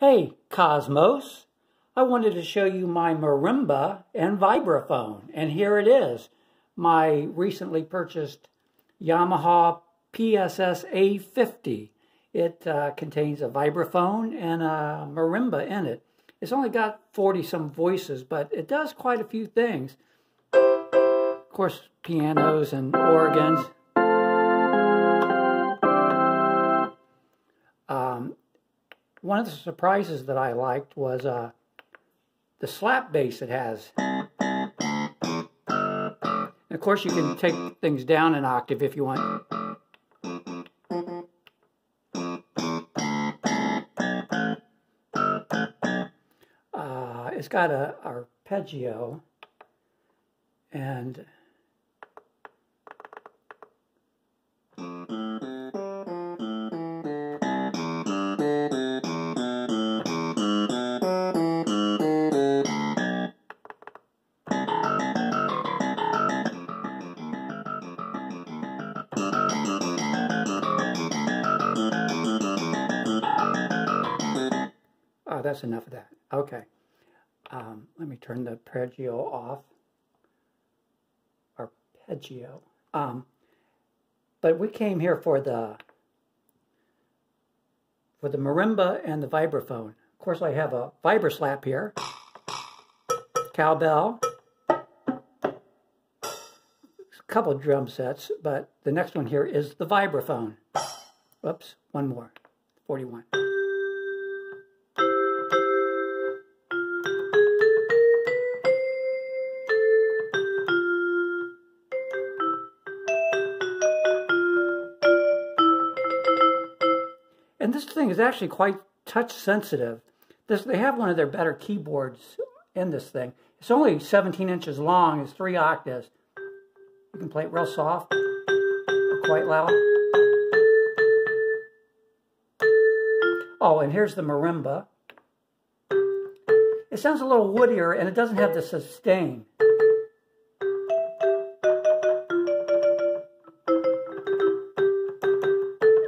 Hey, Cosmos. I wanted to show you my marimba and vibraphone, and here it is. My recently purchased Yamaha PSS A50. It uh, contains a vibraphone and a marimba in it. It's only got 40 some voices, but it does quite a few things. Of course, pianos and organs. One of the surprises that I liked was uh, the slap bass it has. And of course, you can take things down an octave if you want. Uh, it's got a arpeggio and that's enough of that. Okay. Um, let me turn the arpeggio off. Arpeggio. Um, but we came here for the for the marimba and the vibraphone. Of course, I have a vibra slap here, cowbell, a couple drum sets, but the next one here is the vibraphone. Whoops, one more, 41. And this thing is actually quite touch sensitive. This, they have one of their better keyboards in this thing. It's only 17 inches long, it's three octaves. You can play it real soft or quite loud. Oh, and here's the marimba. It sounds a little woodier and it doesn't have the sustain.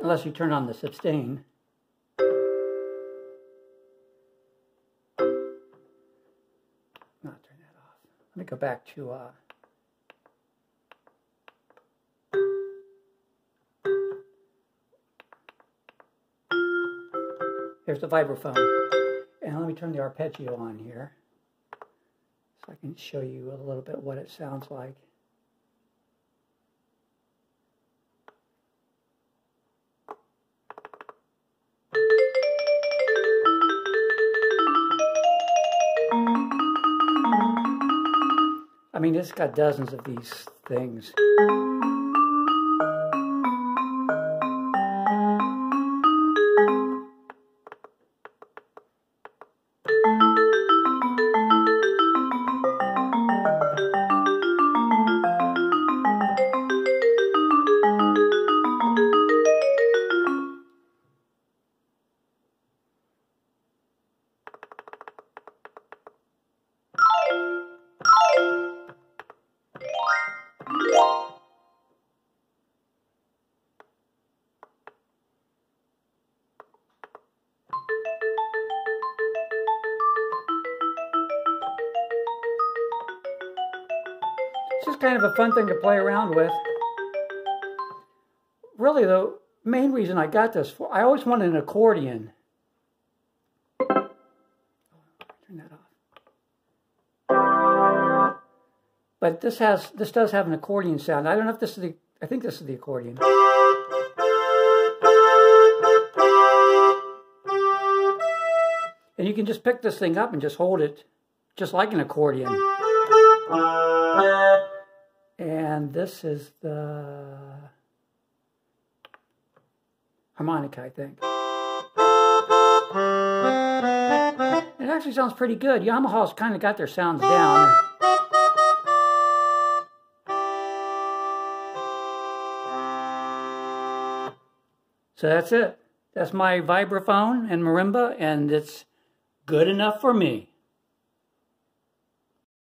Unless you turn on the sustain. Not turn that off. Let me go back to uh, Here's the vibraphone. And let me turn the arpeggio on here so I can show you a little bit what it sounds like. Mean, it's got dozens of these things. Just kind of a fun thing to play around with. Really, the main reason I got this for, I always wanted an accordion. Turn that off. But this has this does have an accordion sound. I don't know if this is the I think this is the accordion. And you can just pick this thing up and just hold it just like an accordion. And this is the harmonica, I think. It actually sounds pretty good. Yamaha's kind of got their sounds down. So that's it. That's my vibraphone and marimba, and it's good enough for me.